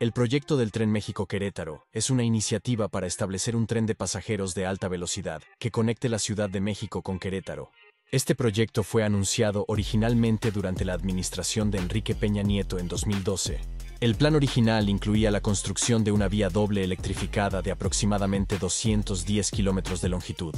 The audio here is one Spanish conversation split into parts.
El proyecto del Tren México-Querétaro es una iniciativa para establecer un tren de pasajeros de alta velocidad que conecte la Ciudad de México con Querétaro. Este proyecto fue anunciado originalmente durante la administración de Enrique Peña Nieto en 2012. El plan original incluía la construcción de una vía doble electrificada de aproximadamente 210 kilómetros de longitud,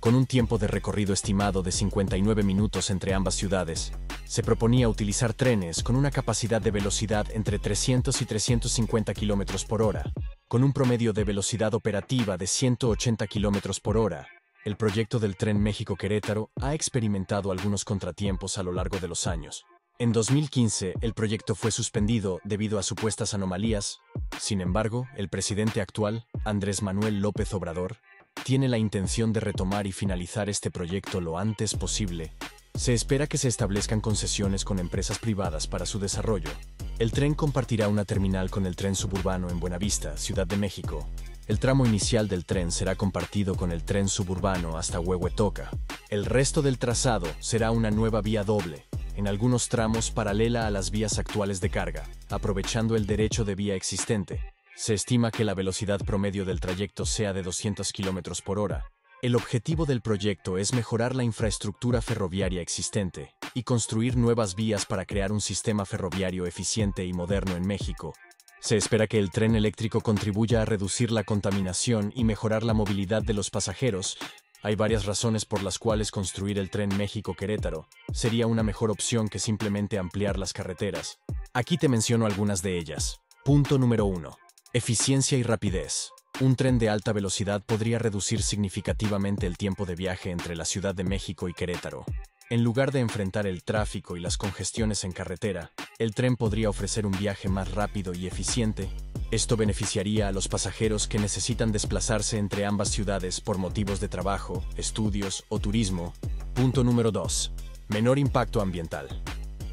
con un tiempo de recorrido estimado de 59 minutos entre ambas ciudades, se proponía utilizar trenes con una capacidad de velocidad entre 300 y 350 km por hora, con un promedio de velocidad operativa de 180 km por hora. El proyecto del tren México-Querétaro ha experimentado algunos contratiempos a lo largo de los años. En 2015, el proyecto fue suspendido debido a supuestas anomalías. Sin embargo, el presidente actual, Andrés Manuel López Obrador, tiene la intención de retomar y finalizar este proyecto lo antes posible. Se espera que se establezcan concesiones con empresas privadas para su desarrollo. El tren compartirá una terminal con el tren suburbano en Buenavista, Ciudad de México. El tramo inicial del tren será compartido con el tren suburbano hasta Huehuetoca. El resto del trazado será una nueva vía doble, en algunos tramos paralela a las vías actuales de carga, aprovechando el derecho de vía existente. Se estima que la velocidad promedio del trayecto sea de 200 km por hora. El objetivo del proyecto es mejorar la infraestructura ferroviaria existente y construir nuevas vías para crear un sistema ferroviario eficiente y moderno en México. Se espera que el tren eléctrico contribuya a reducir la contaminación y mejorar la movilidad de los pasajeros. Hay varias razones por las cuales construir el tren México-Querétaro sería una mejor opción que simplemente ampliar las carreteras. Aquí te menciono algunas de ellas. Punto número 1. Eficiencia y rapidez. Un tren de alta velocidad podría reducir significativamente el tiempo de viaje entre la Ciudad de México y Querétaro. En lugar de enfrentar el tráfico y las congestiones en carretera, el tren podría ofrecer un viaje más rápido y eficiente. Esto beneficiaría a los pasajeros que necesitan desplazarse entre ambas ciudades por motivos de trabajo, estudios o turismo. Punto número 2. Menor impacto ambiental.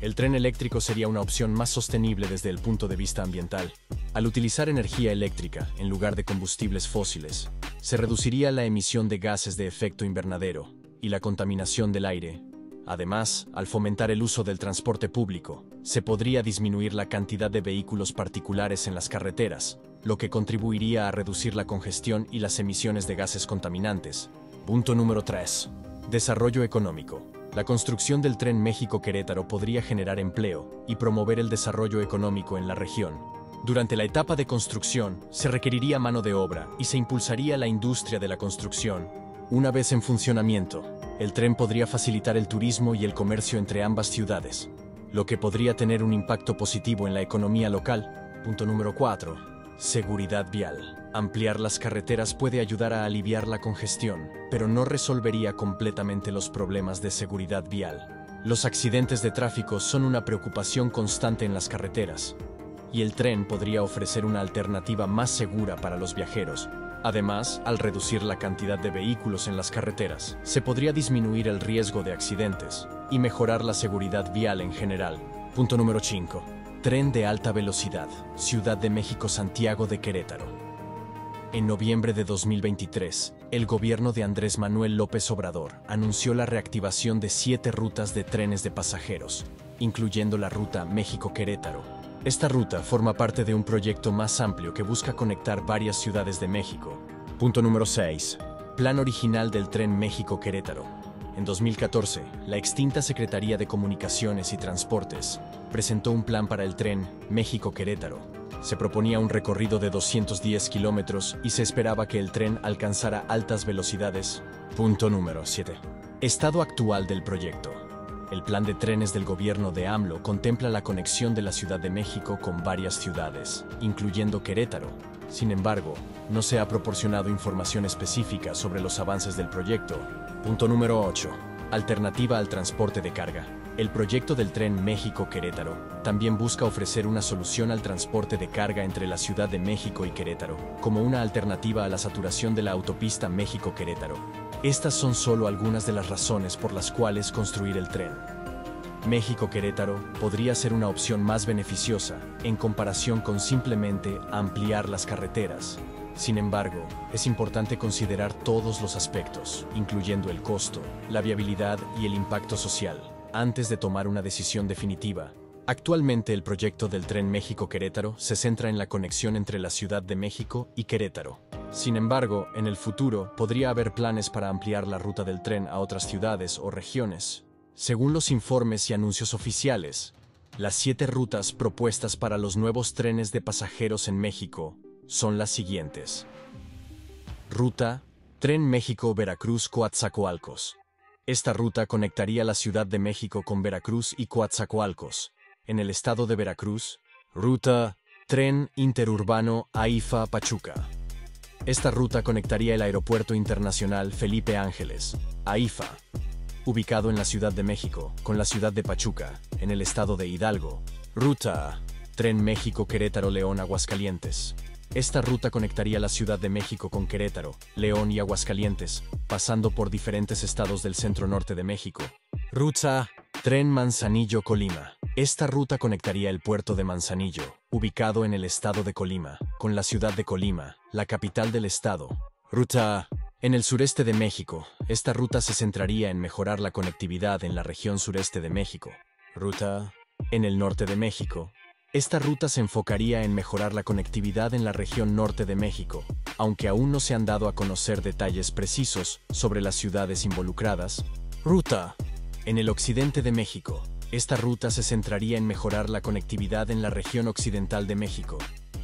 El tren eléctrico sería una opción más sostenible desde el punto de vista ambiental. Al utilizar energía eléctrica en lugar de combustibles fósiles, se reduciría la emisión de gases de efecto invernadero y la contaminación del aire. Además, al fomentar el uso del transporte público, se podría disminuir la cantidad de vehículos particulares en las carreteras, lo que contribuiría a reducir la congestión y las emisiones de gases contaminantes. Punto número 3. Desarrollo económico. La construcción del tren México-Querétaro podría generar empleo y promover el desarrollo económico en la región, durante la etapa de construcción, se requeriría mano de obra y se impulsaría la industria de la construcción. Una vez en funcionamiento, el tren podría facilitar el turismo y el comercio entre ambas ciudades, lo que podría tener un impacto positivo en la economía local. Punto número 4. Seguridad vial. Ampliar las carreteras puede ayudar a aliviar la congestión, pero no resolvería completamente los problemas de seguridad vial. Los accidentes de tráfico son una preocupación constante en las carreteras, y el tren podría ofrecer una alternativa más segura para los viajeros. Además, al reducir la cantidad de vehículos en las carreteras, se podría disminuir el riesgo de accidentes y mejorar la seguridad vial en general. Punto número 5. Tren de alta velocidad, Ciudad de México-Santiago de Querétaro. En noviembre de 2023, el gobierno de Andrés Manuel López Obrador anunció la reactivación de siete rutas de trenes de pasajeros, incluyendo la ruta México-Querétaro, esta ruta forma parte de un proyecto más amplio que busca conectar varias ciudades de México. Punto número 6. Plan original del tren México-Querétaro. En 2014, la extinta Secretaría de Comunicaciones y Transportes presentó un plan para el tren México-Querétaro. Se proponía un recorrido de 210 kilómetros y se esperaba que el tren alcanzara altas velocidades. Punto número 7. Estado actual del proyecto. El plan de trenes del gobierno de AMLO contempla la conexión de la Ciudad de México con varias ciudades, incluyendo Querétaro. Sin embargo, no se ha proporcionado información específica sobre los avances del proyecto. Punto número 8. Alternativa al transporte de carga. El proyecto del tren México-Querétaro también busca ofrecer una solución al transporte de carga entre la Ciudad de México y Querétaro, como una alternativa a la saturación de la autopista México-Querétaro. Estas son solo algunas de las razones por las cuales construir el tren. México-Querétaro podría ser una opción más beneficiosa en comparación con simplemente ampliar las carreteras. Sin embargo, es importante considerar todos los aspectos, incluyendo el costo, la viabilidad y el impacto social, antes de tomar una decisión definitiva. Actualmente el proyecto del tren México-Querétaro se centra en la conexión entre la Ciudad de México y Querétaro. Sin embargo, en el futuro podría haber planes para ampliar la ruta del tren a otras ciudades o regiones. Según los informes y anuncios oficiales, las siete rutas propuestas para los nuevos trenes de pasajeros en México son las siguientes. Ruta Tren México-Veracruz-Coatzacoalcos. Esta ruta conectaría la Ciudad de México con Veracruz y Coatzacoalcos, en el estado de Veracruz. Ruta Tren Interurbano AIFA-Pachuca. Esta ruta conectaría el Aeropuerto Internacional Felipe Ángeles, AIFA, ubicado en la Ciudad de México, con la ciudad de Pachuca, en el estado de Hidalgo. Ruta Tren México-Querétaro-León-Aguascalientes. Esta ruta conectaría la Ciudad de México con Querétaro, León y Aguascalientes, pasando por diferentes estados del centro norte de México. Ruta Tren Manzanillo-Colima. Esta ruta conectaría el puerto de Manzanillo, ubicado en el estado de Colima, con la ciudad de Colima, la capital del estado. Ruta en el sureste de México. Esta ruta se centraría en mejorar la conectividad en la región sureste de México. Ruta en el norte de México. Esta ruta se enfocaría en mejorar la conectividad en la región norte de México, aunque aún no se han dado a conocer detalles precisos sobre las ciudades involucradas. Ruta en el occidente de México. Esta ruta se centraría en mejorar la conectividad en la región occidental de México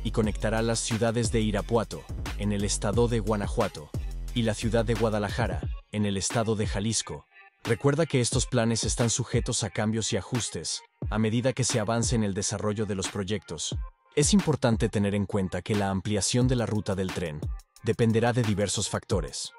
y conectará las ciudades de Irapuato, en el estado de Guanajuato, y la ciudad de Guadalajara, en el estado de Jalisco. Recuerda que estos planes están sujetos a cambios y ajustes a medida que se avance en el desarrollo de los proyectos. Es importante tener en cuenta que la ampliación de la ruta del tren dependerá de diversos factores,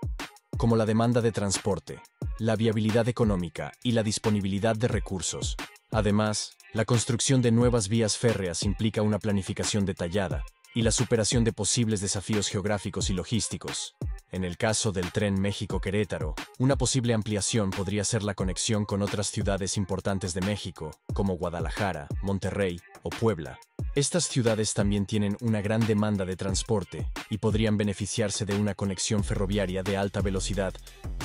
como la demanda de transporte, la viabilidad económica y la disponibilidad de recursos. Además, la construcción de nuevas vías férreas implica una planificación detallada y la superación de posibles desafíos geográficos y logísticos. En el caso del tren México-Querétaro, una posible ampliación podría ser la conexión con otras ciudades importantes de México, como Guadalajara, Monterrey o Puebla. Estas ciudades también tienen una gran demanda de transporte y podrían beneficiarse de una conexión ferroviaria de alta velocidad.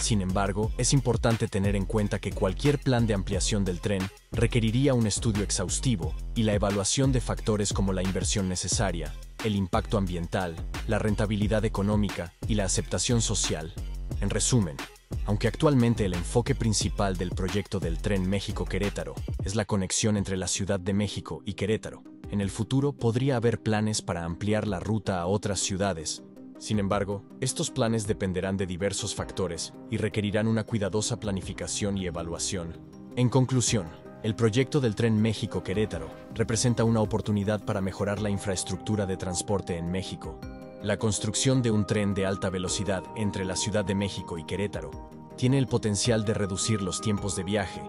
Sin embargo, es importante tener en cuenta que cualquier plan de ampliación del tren requeriría un estudio exhaustivo y la evaluación de factores como la inversión necesaria, el impacto ambiental, la rentabilidad económica y la aceptación social. En resumen, aunque actualmente el enfoque principal del proyecto del tren México-Querétaro es la conexión entre la Ciudad de México y Querétaro, en el futuro podría haber planes para ampliar la ruta a otras ciudades. Sin embargo, estos planes dependerán de diversos factores y requerirán una cuidadosa planificación y evaluación. En conclusión, el proyecto del tren México-Querétaro representa una oportunidad para mejorar la infraestructura de transporte en México. La construcción de un tren de alta velocidad entre la Ciudad de México y Querétaro tiene el potencial de reducir los tiempos de viaje,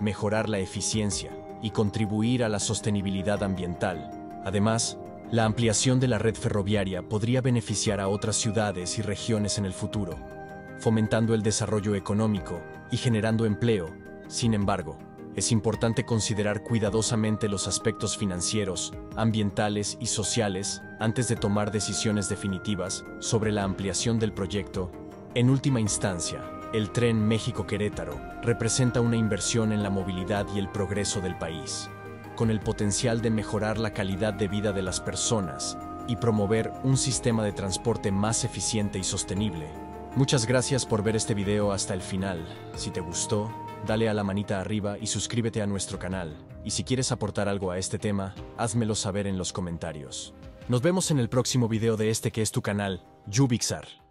mejorar la eficiencia y contribuir a la sostenibilidad ambiental. Además, la ampliación de la red ferroviaria podría beneficiar a otras ciudades y regiones en el futuro, fomentando el desarrollo económico y generando empleo. Sin embargo, es importante considerar cuidadosamente los aspectos financieros, ambientales y sociales antes de tomar decisiones definitivas sobre la ampliación del proyecto. En última instancia, el tren México-Querétaro representa una inversión en la movilidad y el progreso del país, con el potencial de mejorar la calidad de vida de las personas y promover un sistema de transporte más eficiente y sostenible. Muchas gracias por ver este video hasta el final. Si te gustó, dale a la manita arriba y suscríbete a nuestro canal. Y si quieres aportar algo a este tema, házmelo saber en los comentarios. Nos vemos en el próximo video de este que es tu canal, Yubixar.